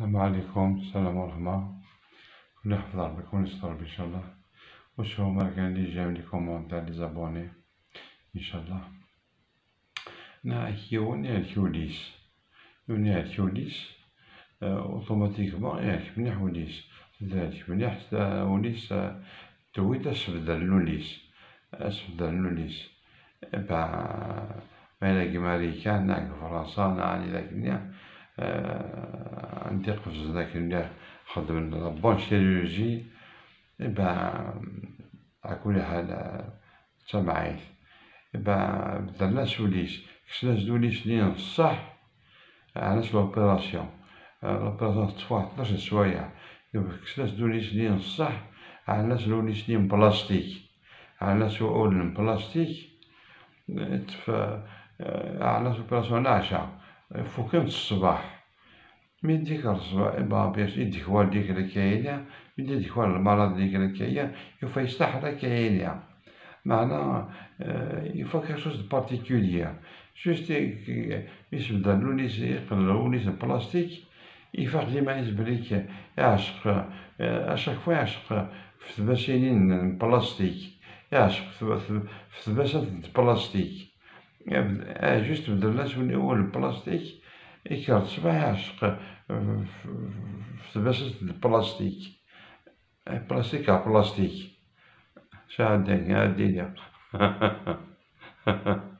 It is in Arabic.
السلام عليكم السلام ورحمة كل يحفظ ربي كون يستر ربي إن شاء الله وش هو كان لي جاي لي كومونتير لي زابوني إن شاء الله نا يوني الكوليس يوني الكوليس اوتوماتيكمون ياك مليح وليس ذلك مليح وليس تويت اسفدل لوليس اسفدل لوليس با مالا ماريكان ناك فرنسا نعني ذاك عندي قفز ذاك اللي خدم بون شيرورجي إبا على كل حال تمعيث إبا بدلنا سوليس كسنا زدوليس لين الصح علاش لوبيراسيون؟ لوبيراسيون تفوح 12 سوايع كسنا زدوليس لين الصح علاش لوليس لين بلاستيك؟ علاش أول بلاستيك؟ تف علاش لوبيراسيون العشاء فوكمت الصباح. مي ديك الصباح با بياش يديك والديك الكاينة يديك المرض ديك الكاينة يوفا يستحرى كاينة. معناها يفا كيك شوز دو بارتيكوليير جوست يسبدا لونيس يقلل لونيس بلاستيك. يفاق ديما يزبليك يعشق اشاك فوا يعشق في ثباشينين بلاستيك. يعشق في ثباشات بلاستيك. جوست بدلناش من أول البلاستيك إكرت صباح يعشق في باسة البلاستيك بلاستيك على بلاستيك شا عندك هادي